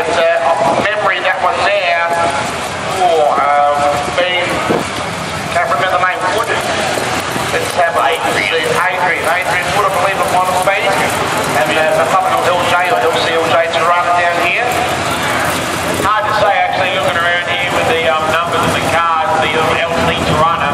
but uh, memory, that one there, oh, um, being, can't remember the name, Wood. It's um, Adrian, Adrian, Adrian Wood, I believe, at one stage. And uh, the public of LJ or LCLJ to run down here. Hard to say, actually, looking around here with the um, numbers of the cars, the LC to Torana.